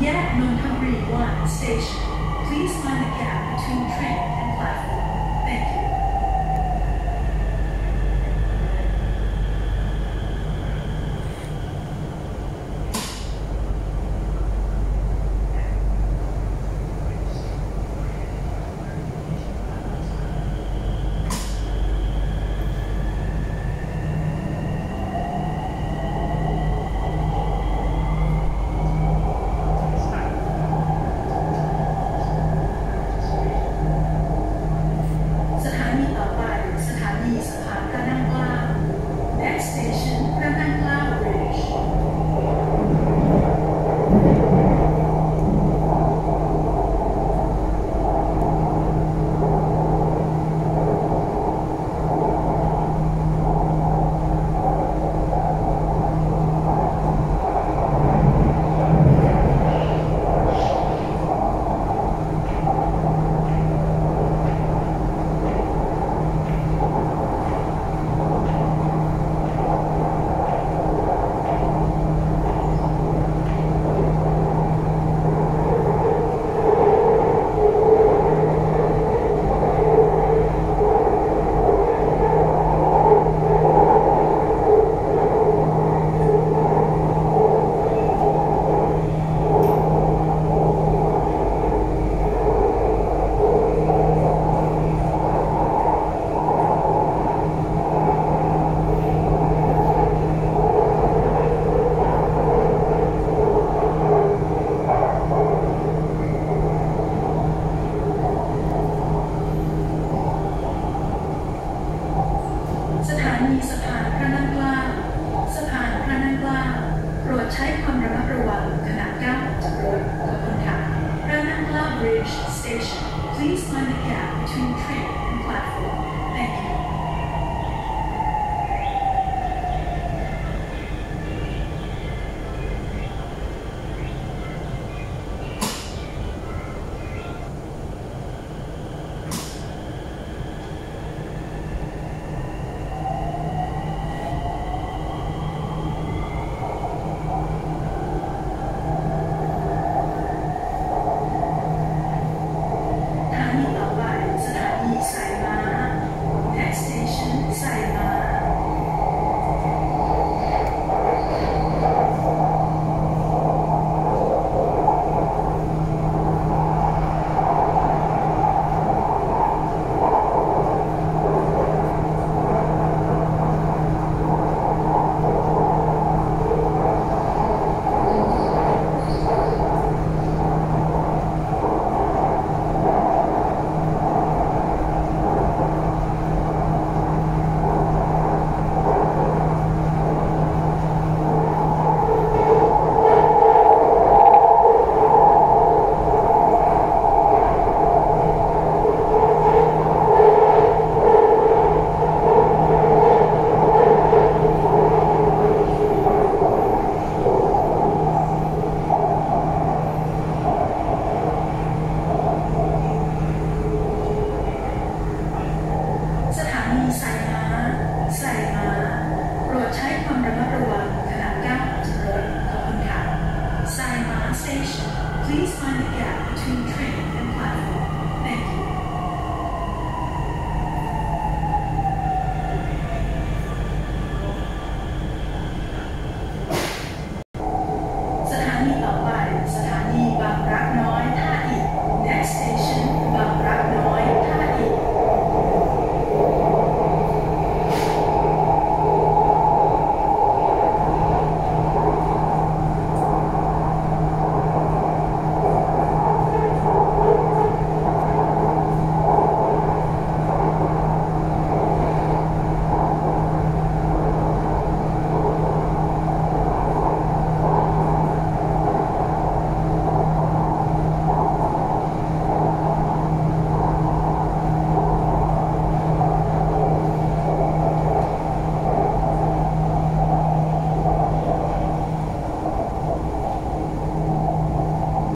Yaek Nonthaburi 1 station. Please find the gap between train and platform. Thank you. station. Please find the gap between train and platform.